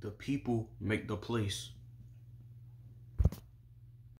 the people make the place.